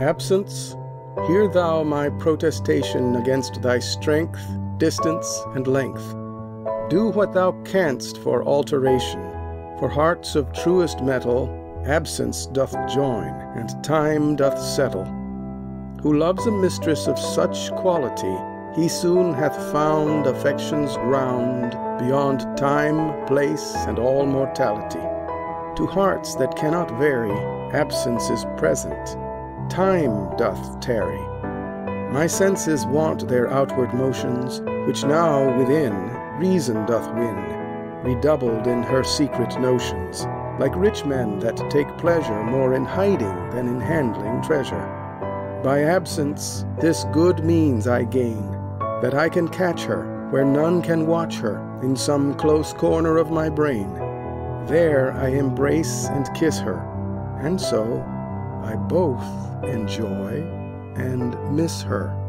Absence, hear thou my protestation Against thy strength, distance, and length. Do what thou canst for alteration, For hearts of truest mettle Absence doth join, and time doth settle. Who loves a mistress of such quality, He soon hath found affection's ground Beyond time, place, and all mortality. To hearts that cannot vary Absence is present, time doth tarry. My senses want their outward motions, Which now within reason doth win, Redoubled in her secret notions, Like rich men that take pleasure More in hiding than in handling treasure. By absence this good means I gain, That I can catch her where none can watch her, In some close corner of my brain. There I embrace and kiss her, and so I both enjoy and miss her.